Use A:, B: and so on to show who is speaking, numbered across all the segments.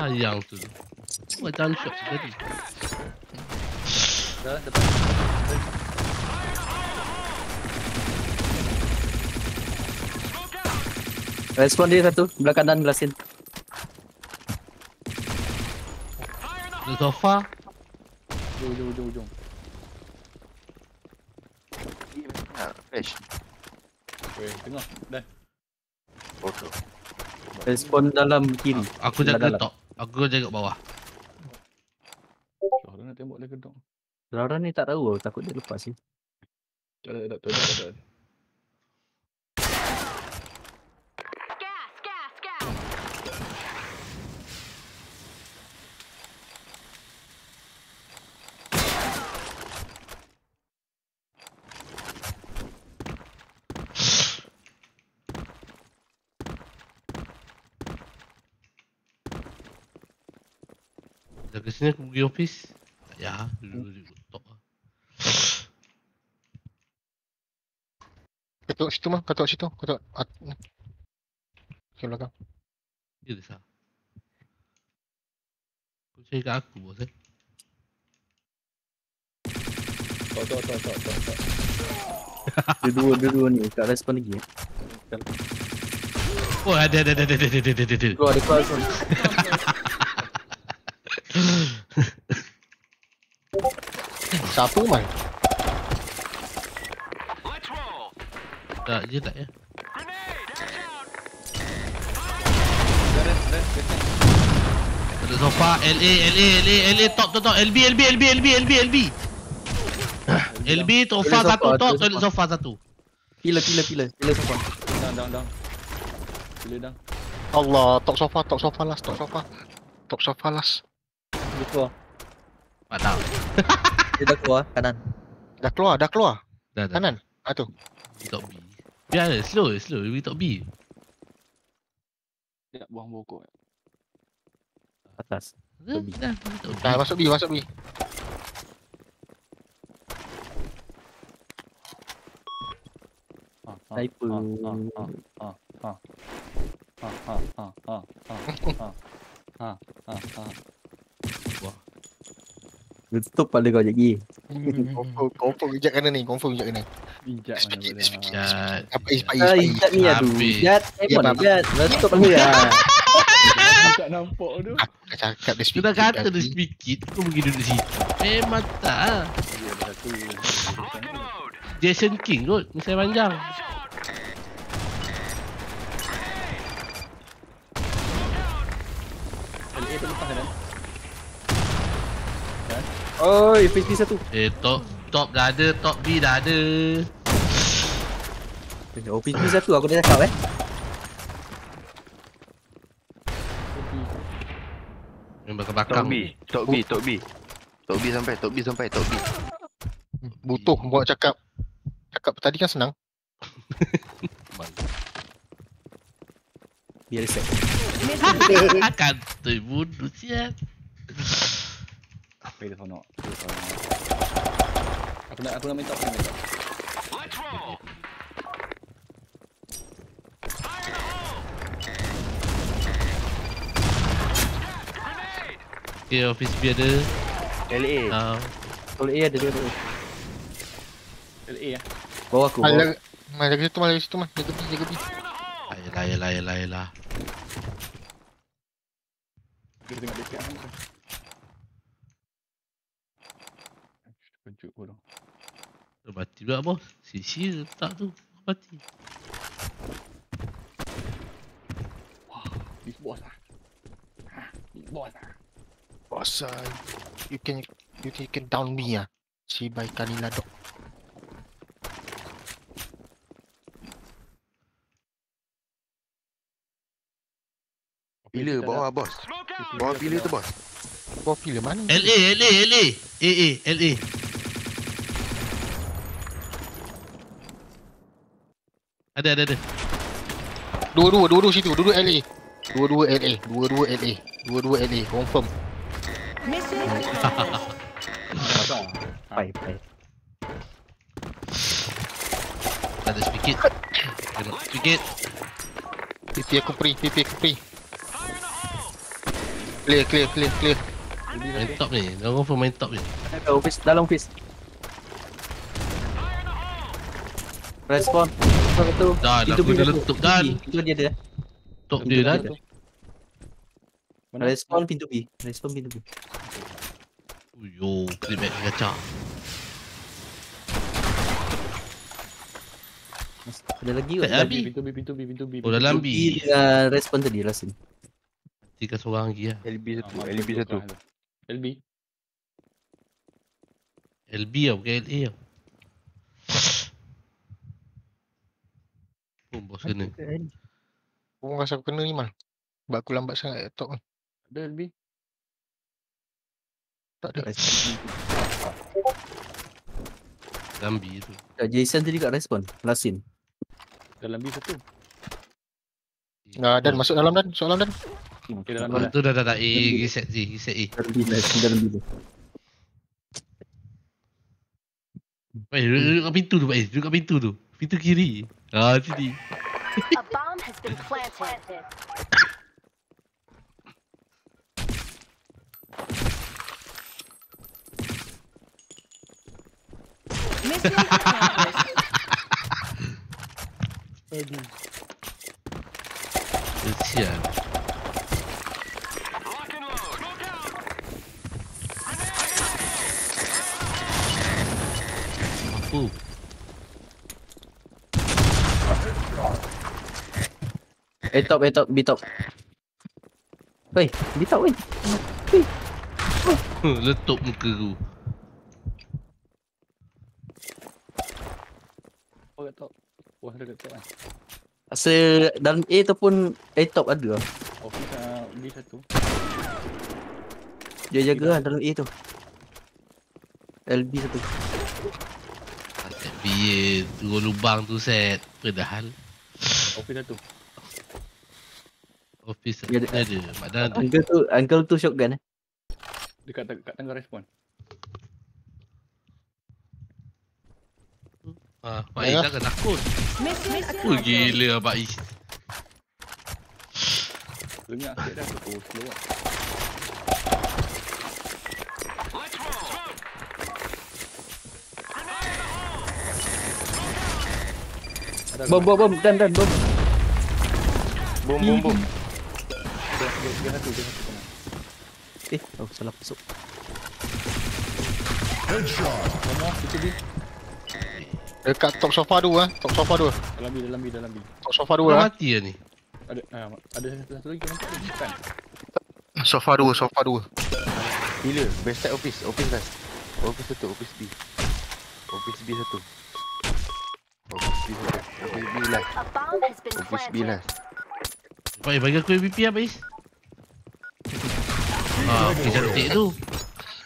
A: Ay, ya shot, Bu da dalış
B: yoktu dedi.
C: Respon dia satu, belah kanan belah sin.
A: Di sofa.
B: Ujung, ujung, ujung.
D: Ha, Fresh.
B: Okay, tengok. Dah.
C: Respon dalam kiri.
A: Aku jaga top. Aku jaga bawah.
B: Oh, nak tembak dia gedung.
C: Laura ni tak tahu, takut dia lepas sih.
B: Tak ada, tak ada, tak ada,
A: Jaga sini aku pergi office. Ya, dulu dulu top.
D: Ketuk situ mah, ketuk situ, ketuk. At... Ke belakang.
A: Dia dah sah. Kau cari kat aku bos eh.
B: Tok, tok, tok, tok, tok, tok.
C: Dia dua, dia dua ni, tak respon lagi eh.
A: Oh ada ada ada ada ada ada ada ada.
C: Keluar, dia keluar
D: Siapa man?
A: Tak je tak ya. Ada sofa LA LA LA LA top top top LB LB LB LB LB LB. LB sofa satu top
C: toilet
A: sofa satu.
C: Pila, pila, pila. Pila sofa.
B: Dang, dang, dang. Bila dang.
D: Allah, top sofa, top sofa last, top sofa. Top sofa last.
C: Dia
A: Tak tahu.
C: Dia dah keluar, kanan.
D: Dah keluar, dah keluar.
A: Dah dah.
D: Kanan. Ah tu.
A: Top B. Biar slow slow we top B.
B: Dia nak buang bokok.
C: Atas.
A: Dah dah.
D: Dah masuk B, masuk B.
B: Ha, ha,
C: Sniper.
B: ha, ha, ha, ha, ha. Ha, ha, ha, ha, ha, ha. Ha, ha, ha.
C: Dia dia tutup pada kau jadi.
D: Hmm, confirm confirm kena ni, confirm hijab kena.
B: Hijab mana boleh.
A: Lah.
D: Apa is pai is
C: ni aduh. Hijab
D: memang
C: hijab. Dah tutup pada ya.
B: Tak nampak tu.
D: Aku cakap dia sudah
A: kata dia sedikit, kau pergi duduk situ. Eh, memang tak. Jason King kot, misalnya panjang.
C: Oi, face satu.
A: Eh top Top dah ada Top B dah ada
C: Oh, face satu aku dah cakap eh.
A: Memang ke
E: Tok
A: belakang
E: B, Tok B, Tok B. Tok B sampai, Tok B sampai, Tok B.
D: Butuh buat cakap. Cakap tadi kan senang.
C: Biar set.
A: Kata bunuh siap
B: play the phone not. Aku nak aku nak main top ni. Let's roll.
A: Okay, office B ada.
E: LA
C: Haa LA ada dia
B: LA lah
C: eh. Bawa aku
D: Malah
C: lagi
D: situ, malah lagi situ, malah lagi situ, malah lagi situ, malah lagi
A: Ayolah, ayolah, ayolah, ayolah.
B: Dia tengok dekat kan Kejut bodoh.
A: Mati pula bos Sisi letak tu Mati
B: Big boss ah. Ha, big boss ah.
D: Boss, uh, you can, you can, you can down me ah. Si by Kanila dok.
E: Bila bawah bos? Bawah bila tu bos?
D: Bawah pilih mana?
A: LA LA LA AA LA Ada ada ada
D: Dua-dua, dua-dua situ, dua-dua LA. Dua-dua LA, dua-dua LA. Dua-dua LA, confirm.
A: Ada sedikit Tengok sedikit
D: PP aku free, PP aku free. Clear, clear, clear, clear.
A: Main top ni. Dah confirm main top ni.
C: Ada office dalam office. Respon. Respon tu.
A: Dah, dah aku dah letup dah.
C: Itu dia dia.
A: Top dia dah.
C: dia.
B: Mana?
C: Respon pintu B. Respon pintu B.
A: Uyo, clip back kacau.
C: Mas- Ada lagi kot.
A: ada.
C: Lagi.
A: B.
B: Pintu B, pintu B, pintu B.
A: Oh, dalam B.
C: B dengan respon tadi Rasim.
A: Tiga seorang lagi lah.
E: LB
B: Ah,
E: satu,
B: mampus
E: LB
B: tu
E: satu.
B: LB.
A: LB lah, bukan LA lah. Oh, bos kena.
D: Aku rasa aku kena ni mal. Sebab aku lambat sangat kat top ni.
B: Ada LB.
D: Tak ada.
A: Dalam B tu.
C: Kat Jason tadi kat respon. Lasin.
B: Dalam B satu.
D: Nah, dan masuk dalam dan, masuk dalam dan.
B: Okay, dalam
A: tu dah dah dah. A, reset A, reset A.
C: Dalam B. Lasin dalam B. tu.
A: Baik, duduk, kat pintu tu, Baik. Duduk kat pintu tu. Pintu kiri. Ah, sini.
F: A bomb has been planted. Missile accomplished.
A: Kesian. Apa?
C: A top, A top, B top. Weh, B top weh.
A: Letup muka ku.
B: Oh, kat top. Wah, ada kat top kan.
C: Rasa dalam A tu pun A top ada lah.
B: Office uh, B satu.
C: Dia jaga lah dalam A tu. LB satu.
A: Biar turun lubang tu set. Padahal
B: Office satu.
A: Office
C: Ya,
A: ada. ada. Padahal ada.
C: Uncle tu, uncle tu shotgun eh.
B: Dekat kat tengah respon.
A: Ah, Pak Is
D: Ya.
A: jangan takut.
F: Mission
A: Oh gila Pak Is.
B: Lenyak sikit dah. Oh, slow lah. Ada
C: Bom, bom, bom. Dan, dan, bom.
E: Bom, bom, bom.
B: Dia, satu, dia satu kena.
C: Eh, oh salah masuk.
B: Semua, itu B.
D: Dekat top sofa dua, ah. top sofa dua.
B: Dalam B, dalam B, dalam B.
D: Top sofa
A: Dah
D: dua, ah.
A: mati lah ni.
B: Ada, ah, ada satu, satu lagi nampak ni, bukan?
D: sofa dua, sofa dua.
E: Gila, best side office, office last. Office satu, office B. Office B satu. Office B satu. Office B last. Office B last.
A: Pak Is bagi aku MVP lah Pak Is. Ah, cantik tu.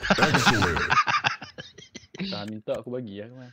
B: Dah minta aku bagi lah, kan.